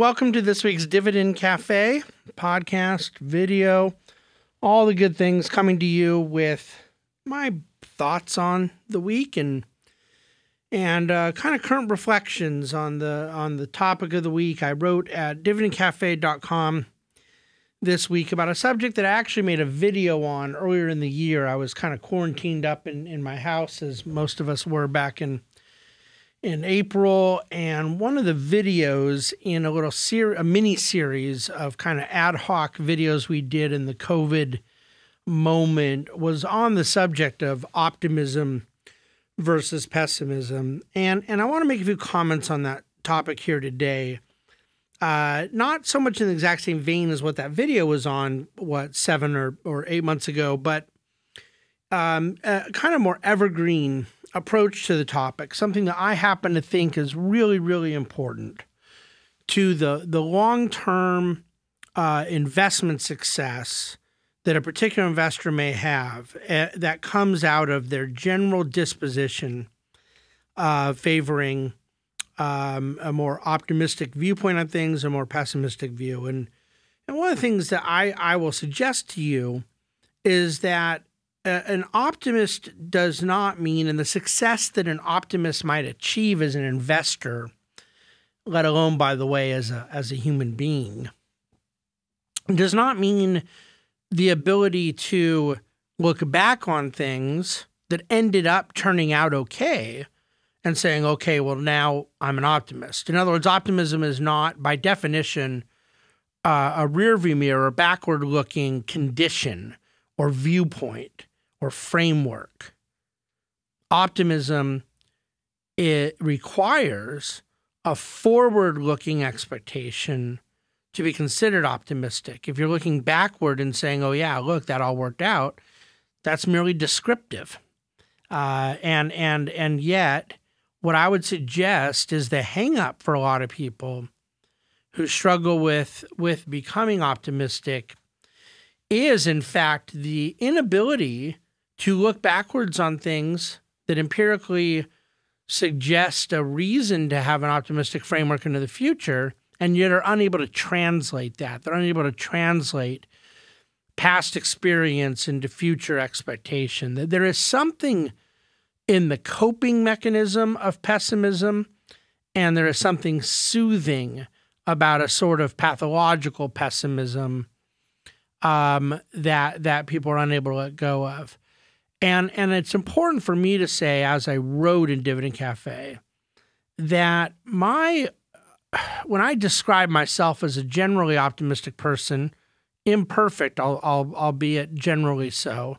welcome to this week's Dividend Cafe podcast, video, all the good things coming to you with my thoughts on the week and and uh, kind of current reflections on the on the topic of the week. I wrote at dividendcafe.com this week about a subject that I actually made a video on earlier in the year. I was kind of quarantined up in, in my house, as most of us were back in in April, and one of the videos in a little ser- a mini series of kind of ad hoc videos we did in the COVID moment was on the subject of optimism versus pessimism, and and I want to make a few comments on that topic here today. Uh, not so much in the exact same vein as what that video was on, what seven or or eight months ago, but um, kind of more evergreen approach to the topic, something that I happen to think is really, really important to the the long term uh, investment success that a particular investor may have uh, that comes out of their general disposition uh, favoring um, a more optimistic viewpoint on things, a more pessimistic view, and and one of the things that I I will suggest to you is that an optimist does not mean, and the success that an optimist might achieve as an investor, let alone, by the way, as a as a human being, does not mean the ability to look back on things that ended up turning out okay and saying, okay, well, now I'm an optimist. In other words, optimism is not, by definition, uh, a rearview mirror, backward looking condition or viewpoint or framework. Optimism it requires a forward looking expectation to be considered optimistic. If you're looking backward and saying, oh, yeah, look, that all worked out, that's merely descriptive. Uh, and, and, and yet, what I would suggest is the hangup for a lot of people who struggle with, with becoming optimistic is, in fact, the inability to look backwards on things that empirically suggest a reason to have an optimistic framework into the future and yet are unable to translate that. They're unable to translate past experience into future expectation. That there is something in the coping mechanism of pessimism, and there is something soothing about a sort of pathological pessimism um, that that people are unable to let go of. And and it's important for me to say, as I wrote in Dividend Cafe, that my when I describe myself as a generally optimistic person, imperfect, I'll, I'll, albeit generally so,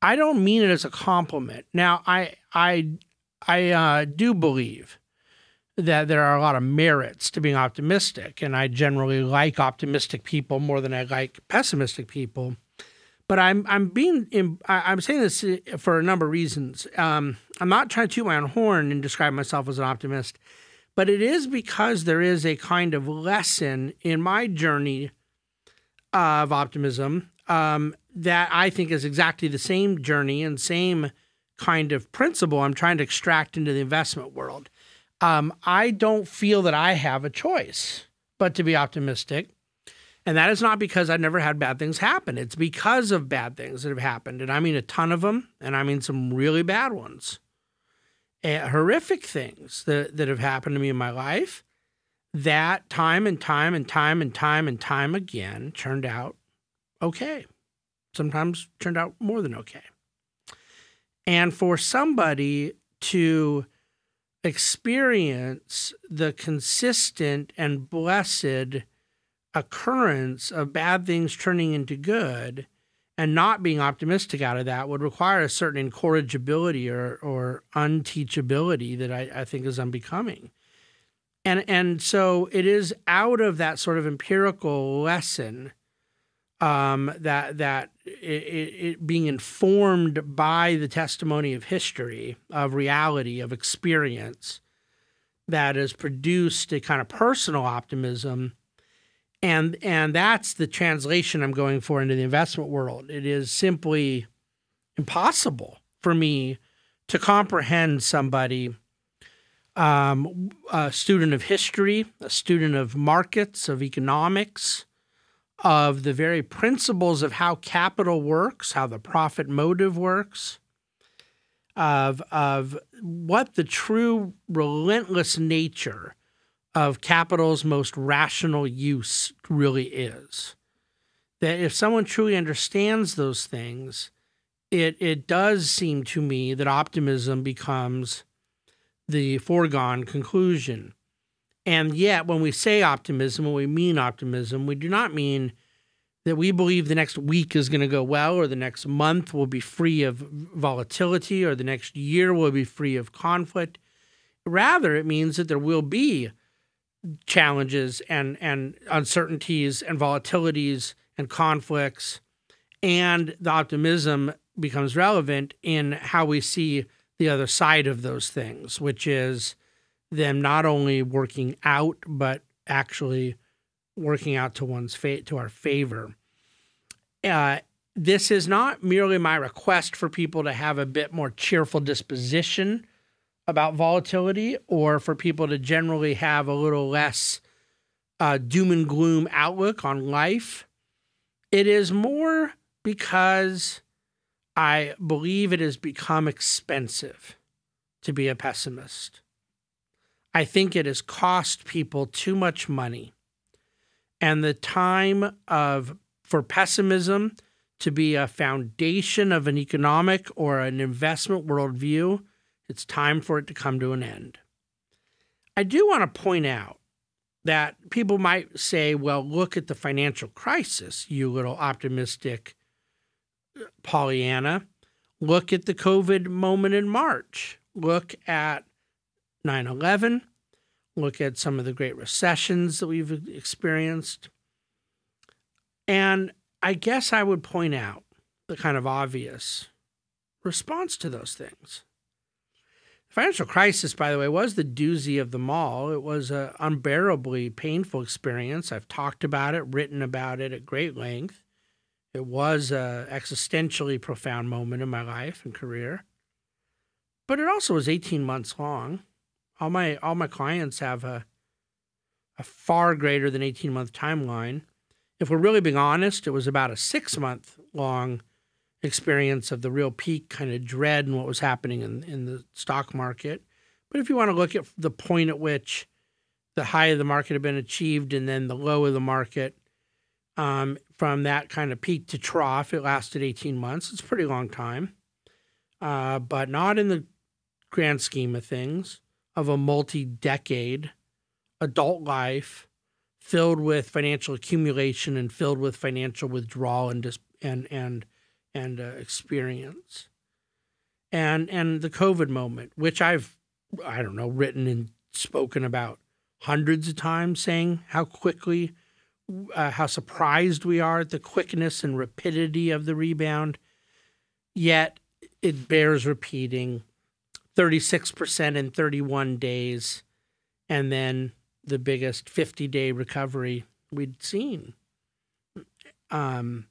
I don't mean it as a compliment. Now, I I I uh, do believe that there are a lot of merits to being optimistic, and I generally like optimistic people more than I like pessimistic people. But I'm I'm being I'm saying this for a number of reasons. Um, I'm not trying to toot my own horn and describe myself as an optimist, but it is because there is a kind of lesson in my journey of optimism um, that I think is exactly the same journey and same kind of principle I'm trying to extract into the investment world. Um, I don't feel that I have a choice but to be optimistic. And that is not because I've never had bad things happen. It's because of bad things that have happened. And I mean a ton of them, and I mean some really bad ones. And horrific things that, that have happened to me in my life that time and time and time and time and time again turned out okay. Sometimes turned out more than okay. And for somebody to experience the consistent and blessed occurrence of bad things turning into good and not being optimistic out of that would require a certain incorrigibility or, or unteachability that I, I think is unbecoming. And, and so it is out of that sort of empirical lesson um, that that it, it, being informed by the testimony of history, of reality, of experience, that has produced a kind of personal optimism and and that's the translation I'm going for into the investment world. It is simply impossible for me to comprehend somebody um, a student of history, a student of markets, of economics, of the very principles of how capital works, how the profit motive works, of, of what the true relentless nature of capital's most rational use really is. That if someone truly understands those things, it, it does seem to me that optimism becomes the foregone conclusion. And yet, when we say optimism, when we mean optimism, we do not mean that we believe the next week is going to go well, or the next month will be free of volatility, or the next year will be free of conflict. Rather, it means that there will be challenges and, and uncertainties and volatilities and conflicts. And the optimism becomes relevant in how we see the other side of those things, which is them not only working out, but actually working out to one's fate to our favor. Uh, this is not merely my request for people to have a bit more cheerful disposition about volatility or for people to generally have a little less uh, doom and gloom outlook on life. It is more because I believe it has become expensive to be a pessimist. I think it has cost people too much money. And the time of for pessimism to be a foundation of an economic or an investment worldview, it's time for it to come to an end. I do want to point out that people might say, well, look at the financial crisis, you little optimistic uh, Pollyanna. Look at the COVID moment in March. Look at 9 11. Look at some of the great recessions that we've experienced. And I guess I would point out the kind of obvious response to those things. Financial crisis, by the way, was the doozy of them all. It was an unbearably painful experience. I've talked about it, written about it at great length. It was an existentially profound moment in my life and career. But it also was 18 months long. All my all my clients have a a far greater than 18 month timeline. If we're really being honest, it was about a six month long experience of the real peak kind of dread and what was happening in, in the stock market. But if you want to look at the point at which the high of the market had been achieved and then the low of the market, um, from that kind of peak to trough, it lasted 18 months. It's a pretty long time, uh, but not in the grand scheme of things of a multi decade adult life filled with financial accumulation and filled with financial withdrawal and and and and uh, experience and and the covid moment which i've i don't know written and spoken about hundreds of times saying how quickly uh, how surprised we are at the quickness and rapidity of the rebound. Yet it bears repeating 36% in 31 days, and then the biggest 50 day recovery we'd seen. Um,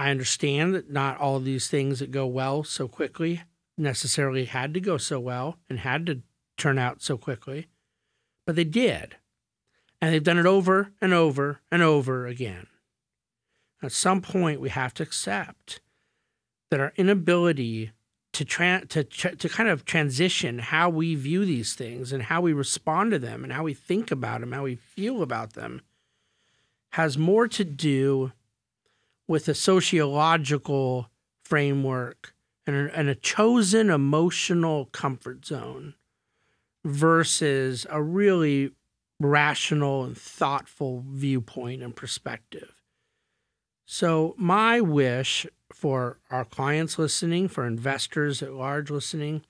I understand that not all of these things that go well so quickly necessarily had to go so well and had to turn out so quickly, but they did. And they've done it over and over and over again. At some point, we have to accept that our inability to, tra- to, to kind of transition how we view these things and how we respond to them and how we think about them, how we feel about them, has more to do with a sociological framework and a, and a chosen emotional comfort zone versus a really rational and thoughtful viewpoint and perspective. So, my wish for our clients listening, for investors at large listening,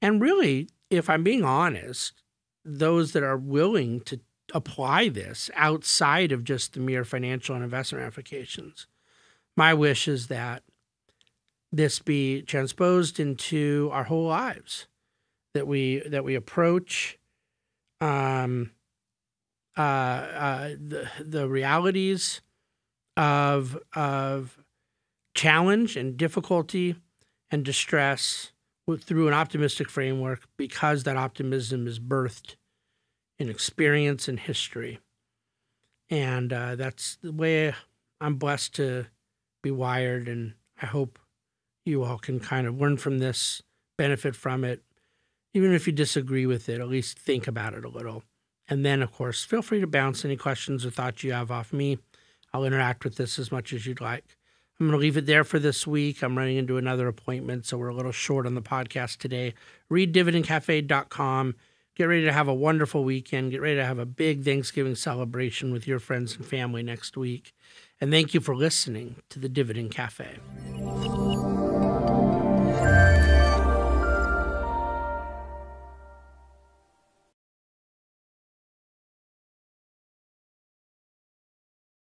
and really, if I'm being honest, those that are willing to apply this outside of just the mere financial and investment applications, my wish is that this be transposed into our whole lives, that we that we approach um, uh, uh, the the realities of of challenge and difficulty and distress through an optimistic framework because that optimism is birthed in experience and history. And uh, that's the way I'm blessed to be wired. And I hope you all can kind of learn from this, benefit from it. Even if you disagree with it, at least think about it a little. And then, of course, feel free to bounce any questions or thoughts you have off me. I'll interact with this as much as you'd like. I'm going to leave it there for this week. I'm running into another appointment, so we're a little short on the podcast today. Read dividendcafe.com. Get ready to have a wonderful weekend. Get ready to have a big Thanksgiving celebration with your friends and family next week. And thank you for listening to the Dividend Cafe.